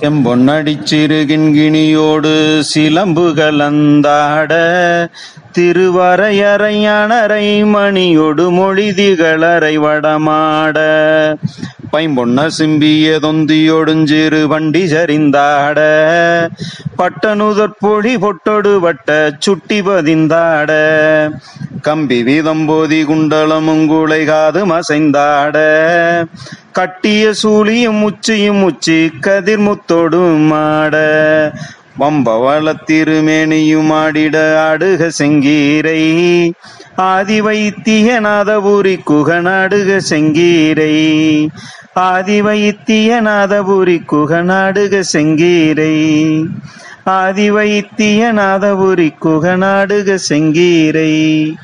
செம்பொன்னடிச்சிறுகிண்கிணியோடு சிலம்பு கலந்தாட திருவரையறையானரை மணியொடு மொழிதிகளறை வடமாட. பைம்பொன்ன சிம்பிய தொந்தியொடுஞ்சிறு வண்டி சரிந்தாட பட்டனுதற்பொழி பொட்டொடு வட்ட சுட்டி பதிந்தாட கம்பி வீதம்போதி குண்டலமுங்குளை காது மசைந்தாட கட்டிய சூழியும் உச்சியும் உச்சி கதிர்முத்தோடு மாட வம்பவள திருமேனியும் ஆடிட ஆடுக செங்கீரை ஆதி வைத்தியநாதபுரி குகநாடுக செங்கீரை ஆதிவைத்திய நாதபுரி குகநாடுக செங்கீரை. ஆதிவைத்திய நாதபுரி குகநாடுக செங்கீரை.